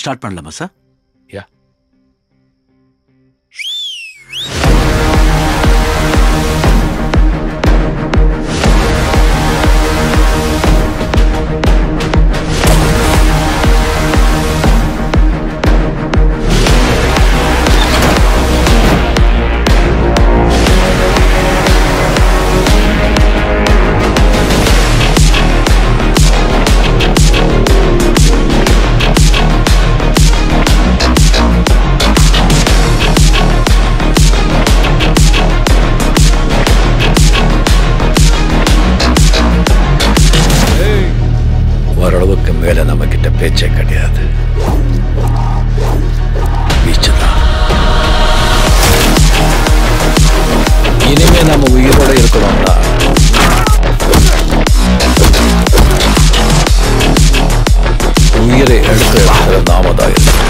Start பண்ணலாமா sir? பேச்சே கிடையாது. பீச்சு தான் இனிமே நம்ம உயிரோட இருக்கணும்னா உயிரை எடுத்து இடத்துல நாம தான் இருக்கணும்.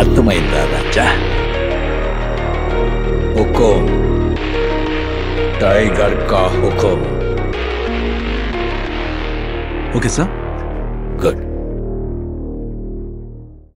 ಅರ್ಥಮೈಂದ हुकुम टाइगर का हुकुम ओके सर गुड